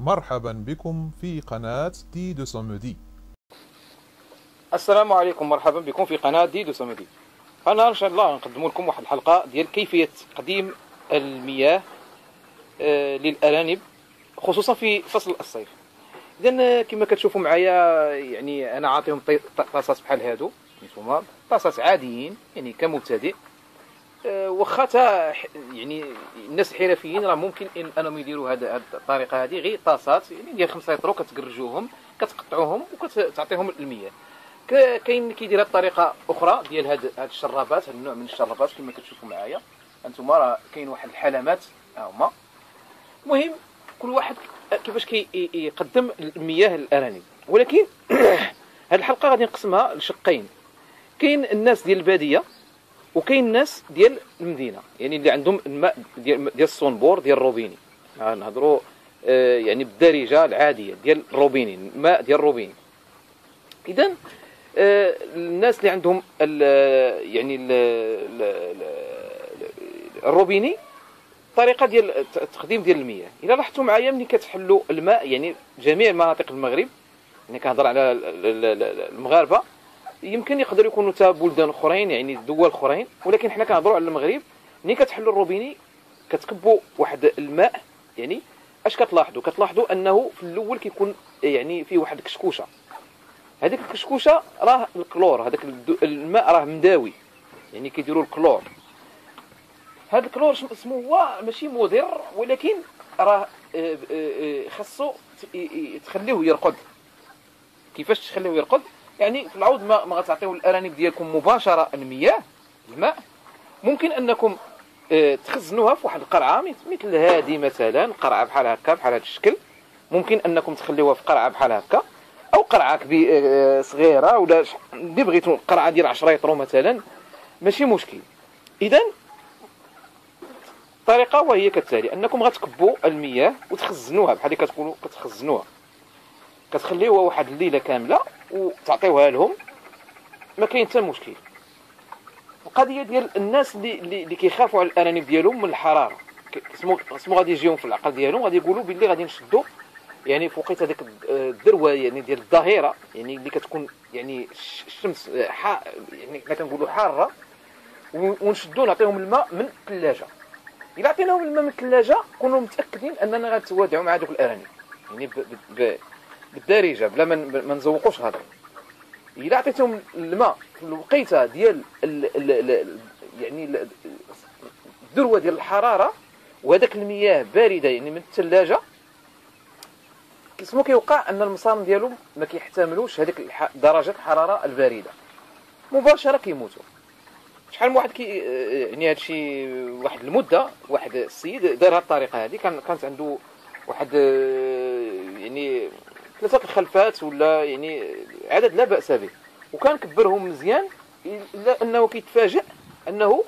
مرحبا بكم في قناة دي دو سومدي السلام عليكم مرحبا بكم في قناة دي دو سومدي أنا إن شاء الله نقدم لكم واحد الحلقة ديال كيفية تقديم المياه آه، للأرانب خصوصا في فصل الصيف. اذا كما كتشوفوا معايا يعني أنا عاطيهم طي- طاسات بحال هادو. نتوما طاسات عاديين يعني كمبتدئ. آه، ح- يعني الناس الحرفيين راه ممكن إن أنهم يديروا هذا هاد الطريقة هذه غير طاسات يعني ديال 5 لتر كتقرجوهم كتقطعوهم وكتعطيهم المياه كاين اللي كيديرها بطريقه أخرى ديال هاد هاد الشرابات هاد النوع من الشرابات كما كتشوفوا معايا. أنتم راه كاين واحد الحلمات ها هما. المهم كل واحد كيفاش كيقدم المياه للارانب ولكن هاد الحلقة غادي نقسمها لشقين. كاين الناس ديال البادية وكاين الناس ديال المدينة يعني اللي عندهم الماء ديال ديال الصنبور ديال الروبيني نهضروا آه، يعني بالدارجة العادية ديال الروبيني الماء ديال الروبيني اذا آه، الناس اللي عندهم ال يعني ال ال الروبيني طريقة ديال التقديم ديال المياه. إلا لاحظتوا معايا ملي كتحلوا الماء يعني جميع مناطق المغرب يعني كنهضر على ال- ال- ال- المغاربة يمكن يقدروا يكونوا تا بلدان أخرين يعني دول أخرين. ولكن حنا كنهضروا على المغرب ملي كتحلوا الروبيني كتكبوا واحد الماء يعني أش كتلاحظوا كتلاحظوا أنه في الأول كيكون يعني فيه واحد الكشكوشة. هذيك الكشكوشة راه الكلور هذاك الماء راه مداوي. يعني كيديروا الكلور. هذا الكلور اسمه هو ماشي مضر ولكن راه آه، آه، آه، خاصو تخليه يرقد. كيفاش تخليه يرقد؟ يعني في العوض ما, ما غتعطيو الأرانب ديالكم مباشرة المياه الماء. ممكن أنكم آه، تخزنوها في واحد القرعة مث- مثل هذه مثلا قرعة بحال هكا بحال هذا الشكل. ممكن أنكم تخليوها في قرعة بحال هكا أو قرعة كبيره صغيرة ولا اللي بغيتو قرعة ديال 10 يطرو مثلا. ماشي مشكل. اذا الطريقة وهي كالتالي أنكم غتكبوا المياه وتخزنوها بحال اللي كتقولوا كتخزنوها. كتخليوها واحد الليلة كاملة وتعطيوها لهم ما كاين حتى مشكل. القضية ديال الناس اللي اللي, كيخافوا على الأرانب ديالهم من الحرارة. اسمو غادي يجيهم في العقل ديالهم غادي يقولوا باللي غادي نشدوا يعني فوقيت هذيك الذروة يعني ديال الظهيره يعني اللي كتكون يعني الش- الشمس حا يعني حنا كنقولوا حارة ونشدوا نعطيهم الماء من الثلاجة. إلا عطيناهم الماء من الثلاجة كونوا متأكدين أننا غنتوادعوا مع دوك الأرانب. يعني ب... ب... بالدارجة بلا ما نزوقوش هذا إلا عطيتهم الماء في الوقيتة ديال ال... ال... ال... يعني ال- الذروة ديال الحرارة وهذاك المياه باردة يعني من الثلاجه كيسمو كيوقع أن المصام ديالهم ما كيحتملوش هذيك. درجة الحرارة الباردة مباشرة كيموتوا شحال من واحد كي يعني هادشي واحد المدة واحد السيد دار هاد الطريقة هذه كان كانت عنده واحد يعني ثلاثة الخلفات ولا يعني عدد لا بأس به. وكان كبرهم مزيان إلا أنه كيتفاجئ أنه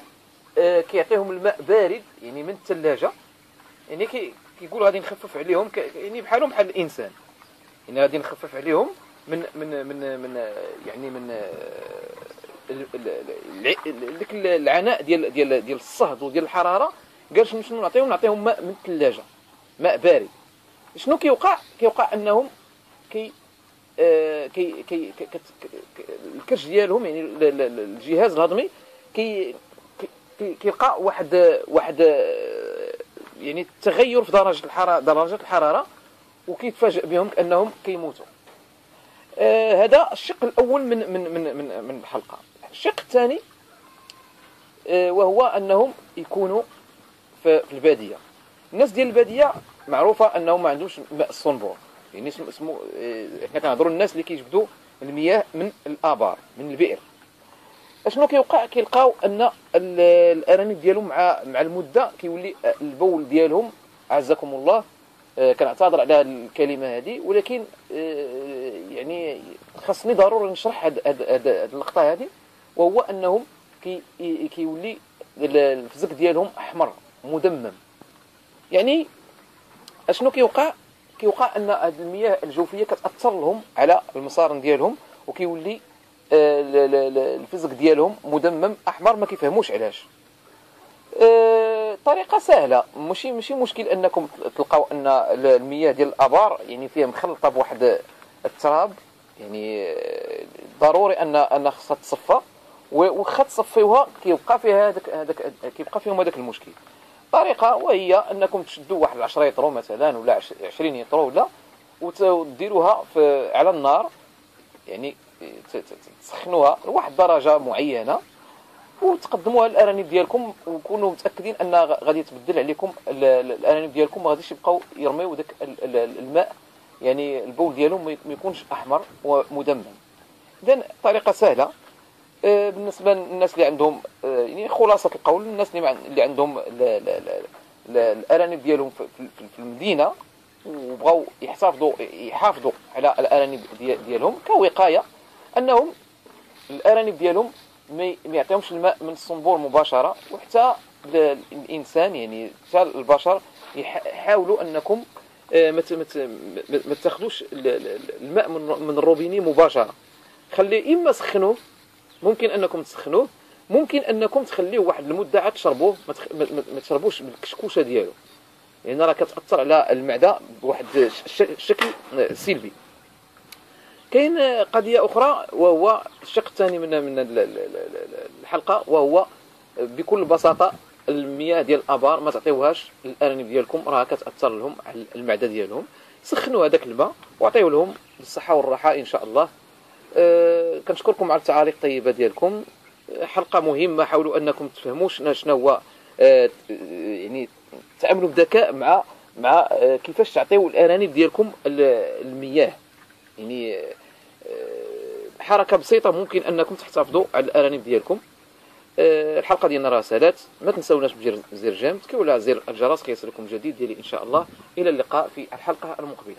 آه، كيعطيهم الماء بارد يعني من الثلاجه يعني كي كيقول غادي نخفف عليهم يعني بحالهم بحال الإنسان. يعني غادي نخفف عليهم من من من من آه، يعني من آه، ال- ديك العناء ديال ديال ديال الصهد وديال الحرارة. قال شنو شنو نعطيهم؟ نعطيهم ماء من الثلاجه ماء بارد. شنو كيوقع؟ كيوقع أنهم كي آه، كي كي كي- الكرش ديالهم يعني ال- ال- ال- الجهاز الهضمي كي كي- كي كيلقى واحد واحد يعني تغير في درجة الحرارة درجة الحرارة وكيتفاجئ بهم كأنهم كيموتوا. آه، هذا الشق الأول من من من من, من الحلقة. الشق الثاني آه، وهو أنهم يكونوا في البادية. الناس ديال البادية معروفة أنهم ما عندوش ماء الصنبور. يعني اسمه آه، إحنا كنهضروا الناس اللي كيجبدوا المياه من الآبار من البئر. أشنو كيوقع؟ كيلقاو أن ال- الأرانب ديالهم مع مع المدة كيولي البول ديالهم عزكم الله آه، كنعتذر على الكلمة هذه ولكن آه، يعني خاصني ضروري نشرح هاد اللقطة هذه وهو أنهم كي كيولي ال- الفزق ديالهم أحمر مدمم. يعني أشنو كيوقع؟ كيوقع أن هاد المياه الجوفية كتأثر لهم على المصارن ديالهم وكيولي آه، ال- ال- ال- الفزق ديالهم مدمم أحمر ما كيفهموش علاش. آه، الطريقة سهلة. ماشي ماشي مشكل أنكم تلقاو أن المياه ديال الآبار يعني فيها مخلطة بواحد التراب. يعني ضروري ان أن خصها تصفى وخا تصفيوها كيبقى فيها هذاك هذاك كيبقى فيهم هذاك المشكل. طريقه وهي أنكم تشدوا واحد 10 يطرو مثلا ولا 20 يطرو ولا وتديروها على النار يعني تسخنوها لواحد الدرجه معينة وتقدموها للأرانب ديالكم وكونوا متأكدين أن غادي يتبدل عليكم الأرانب ديالكم ما غاديش يبقاو يرميو داك الماء يعني البول ديالهم ما يكونش أحمر ومدمم. اذا طريقة سهلة. بالنسبة للناس اللي عندهم آه، يعني خلاصة القول الناس اللي عندهم الأرانب ديالهم في المدينة وبغاو يحتفظوا يحافظوا على الأرانب ديالهم كوقاية أنهم الأرانب ديالهم ما يعطيهمش الماء من الصنبور مباشرة وحتى الإنسان يعني حتى البشر يحاولوا أنكم آه، ما تاخذوش الماء من الروبيني مباشرة. خليه إما سخنوه ممكن أنكم تسخنوه ممكن أنكم تخليوه واحد المده عاد تشربوه ما تشربوش بالكشكوشة ديالو. لأن يعني راه كتأثر على المعدة بواحد الشكل سلبي. كاين قضية أخرى وهو الشق الثاني من من الحلقة وهو بكل بساطة المياه ديال الابار ما تعطيوهاش للارانب ديالكم راه كتأثر لهم على المعدة ديالهم. سخنوا هذاك الماء وعطيوه لهم بالصحه والراحة إن شاء الله. أه كنشكركم على التعاليق الطيبة ديالكم. حلقة مهمة حاولوا أنكم تفهموا شنو هو أه يعني تعاملوا بذكاء مع مع أه كيفاش تعطيو الأرانب ديالكم المياه. يعني أه حركة بسيطة ممكن أنكم تحتفظوا على الأرانب ديالكم. الحلقة ديالنا راه سالات. ما تنساوناش بزر زر جيم ولا زر الجرس كيصلكم جديد ديالي إن شاء الله. إلى اللقاء في الحلقة المقبلة.